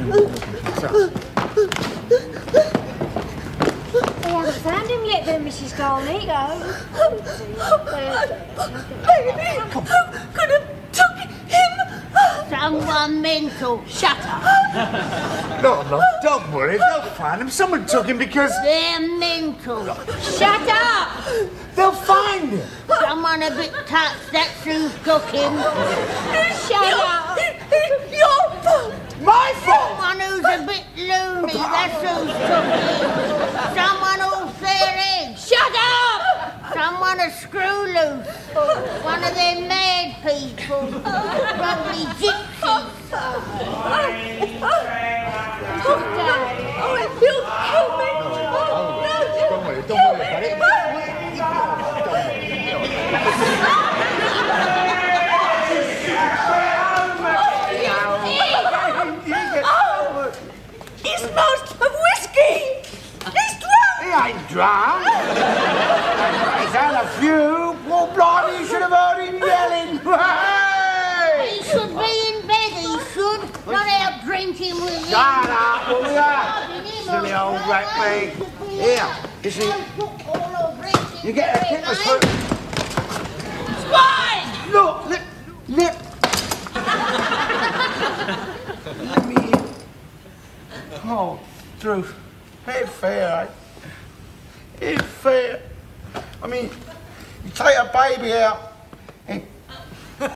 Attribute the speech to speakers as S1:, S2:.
S1: They haven't found him yet, then, Mrs. Garnett.
S2: Baby, who could have took him?
S3: Someone mental. Shut up.
S4: No, no, don't worry. They'll find him. Someone took him because
S3: They're mental.
S1: Shut up!
S4: they'll find him.
S3: Someone a bit touched. That's who's took him. Loony. That's who's took. Someone their head.
S1: Shut up!
S3: Someone a screw loose. One of them mad people. Probably gypsies.
S2: Oh, he'll kill me. Oh, no.
S4: Don't worry. Don't worry about it.
S2: Oh, he smells of whiskey. He's
S4: ain't drunk. He's had a few. Poor you should have heard him yelling. Hey!
S3: He should be in bed, he should. Not out drinking with him.
S4: Shut up, will ya? Silly old rat pig. Here, you see, you get a kick of food.
S2: Spine.
S4: Look, look, look. Let me in. Oh, truth. hey, fair, Ain't fair. Uh, I mean, you take a baby out, and